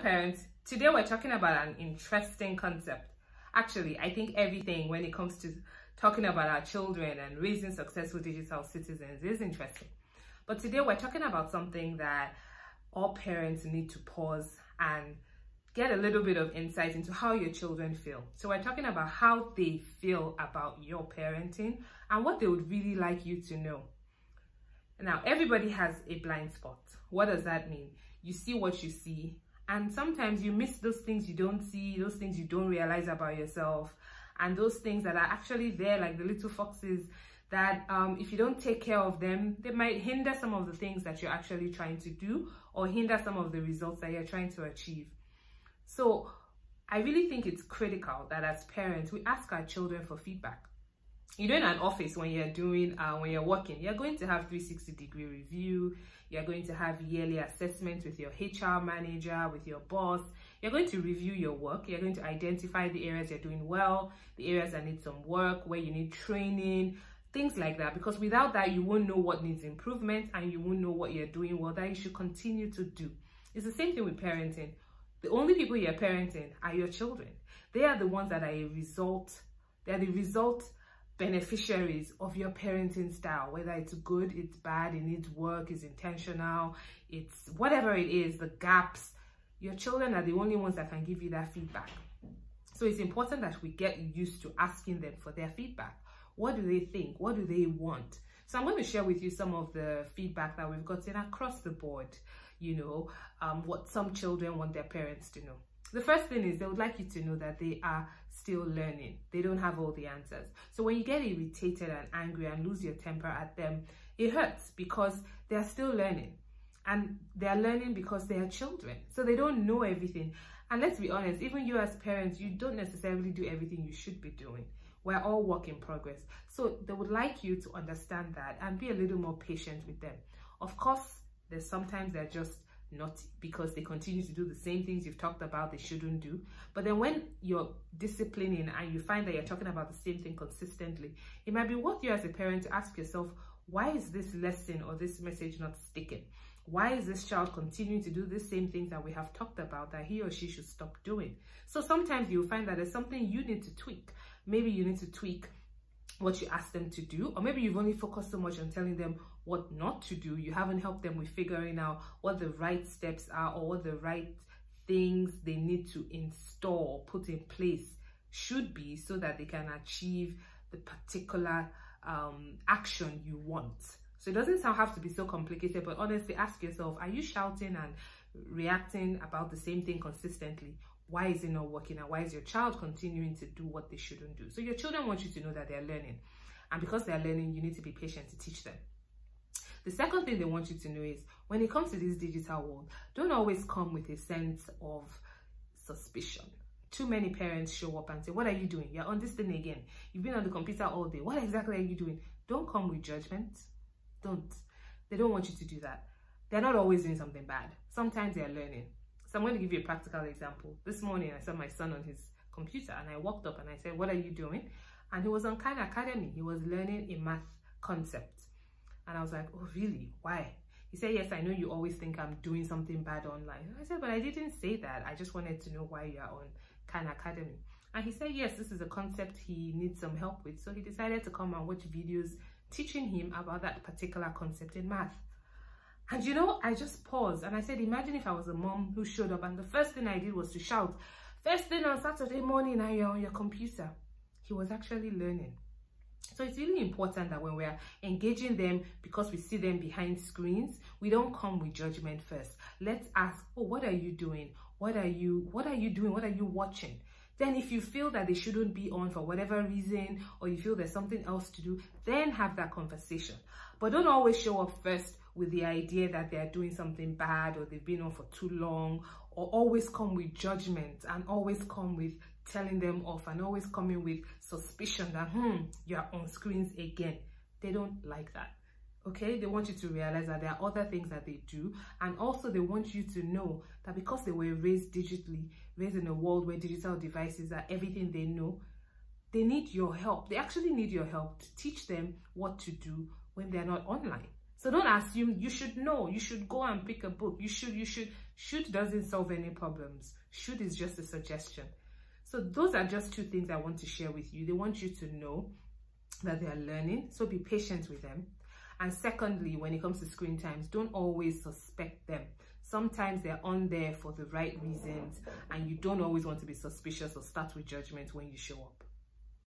parents. Today we're talking about an interesting concept. Actually, I think everything when it comes to talking about our children and raising successful digital citizens is interesting. But today we're talking about something that all parents need to pause and get a little bit of insight into how your children feel. So we're talking about how they feel about your parenting and what they would really like you to know. Now, everybody has a blind spot. What does that mean? You see what you see, and sometimes you miss those things you don't see, those things you don't realize about yourself, and those things that are actually there, like the little foxes, that um, if you don't take care of them, they might hinder some of the things that you're actually trying to do or hinder some of the results that you're trying to achieve. So I really think it's critical that as parents, we ask our children for feedback you know in an office when you're doing uh, when you're working you're going to have 360 degree review. You're going to have yearly assessments with your hr manager with your boss. You're going to review your work. You're going to identify the areas you're doing well the areas that need some work where you need training things like that. Because without that you won't know what needs improvement and you won't know what you're doing well that you should continue to do. It's the same thing with parenting. The only people you're parenting are your children. They are the ones that are a result. They're the result beneficiaries of your parenting style, whether it's good, it's bad, it needs work, it's intentional, it's whatever it is, the gaps. Your children are the only ones that can give you that feedback. So it's important that we get used to asking them for their feedback. What do they think? What do they want? So I'm going to share with you some of the feedback that we've gotten across the board, you know, um, what some children want their parents to know. The first thing is they would like you to know that they are still learning. They don't have all the answers. So when you get irritated and angry and lose your temper at them, it hurts because they're still learning. And they're learning because they are children. So they don't know everything. And let's be honest, even you as parents, you don't necessarily do everything you should be doing. We're all work in progress. So they would like you to understand that and be a little more patient with them. Of course, there's sometimes they're just not because they continue to do the same things you've talked about they shouldn't do. But then when you're disciplining and you find that you're talking about the same thing consistently, it might be worth you as a parent to ask yourself, why is this lesson or this message not sticking? Why is this child continuing to do the same things that we have talked about that he or she should stop doing? So sometimes you'll find that there's something you need to tweak. Maybe you need to tweak what you ask them to do or maybe you've only focused so much on telling them what not to do. You haven't helped them with figuring out what the right steps are or what the right things they need to install put in place should be so that they can achieve the particular um, action you want. So it doesn't sound have to be so complicated but honestly ask yourself are you shouting and reacting about the same thing consistently? Why is it not working? And why is your child continuing to do what they shouldn't do? So your children want you to know that they're learning. And because they're learning you need to be patient to teach them the second thing they want you to know is when it comes to this digital world don't always come with a sense of suspicion. Too many parents show up and say what are you doing? You're on this thing again. You've been on the computer all day. What exactly are you doing? Don't come with judgment. Don't. They don't want you to do that. They're not always doing something bad. Sometimes they're learning. So I'm going to give you a practical example. This morning, I saw my son on his computer and I walked up and I said, what are you doing? And he was on Khan Academy. He was learning a math concept. And I was like, oh, really? Why? He said, yes, I know you always think I'm doing something bad online. I said, but I didn't say that. I just wanted to know why you're on Khan Academy. And he said, yes, this is a concept he needs some help with. So he decided to come and watch videos teaching him about that particular concept in math. And you know, I just paused and I said, imagine if I was a mom who showed up and the first thing I did was to shout, first thing on Saturday morning and you're on your computer. He was actually learning. So it's really important that when we're engaging them because we see them behind screens, we don't come with judgment first. Let's ask, oh, what are you doing? What are you, what are you doing? What are you watching? Then if you feel that they shouldn't be on for whatever reason, or you feel there's something else to do, then have that conversation. But don't always show up first with the idea that they are doing something bad or they've been on for too long or always come with judgment and always come with telling them off and always coming with suspicion that hmm you're on screens again they don't like that okay they want you to realize that there are other things that they do and also they want you to know that because they were raised digitally raised in a world where digital devices are everything they know they need your help they actually need your help to teach them what to do when they're not online so don't assume you should know. You should go and pick a book. You should, you should Should doesn't solve any problems. Should is just a suggestion. So those are just two things I want to share with you. They want you to know that they are learning, so be patient with them. And secondly, when it comes to screen times, don't always suspect them. Sometimes they're on there for the right reasons and you don't always want to be suspicious or start with judgment when you show up.